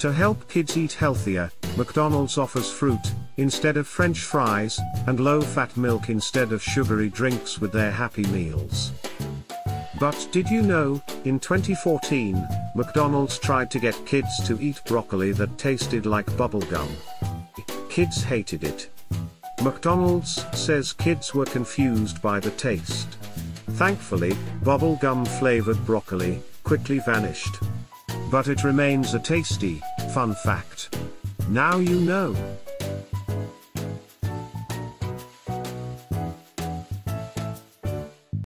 To help kids eat healthier, McDonald's offers fruit, instead of french fries, and low-fat milk instead of sugary drinks with their Happy Meals. But did you know, in 2014, McDonald's tried to get kids to eat broccoli that tasted like bubblegum. Kids hated it. McDonald's says kids were confused by the taste. Thankfully, bubblegum flavored broccoli quickly vanished. But it remains a tasty, fun fact. Now you know.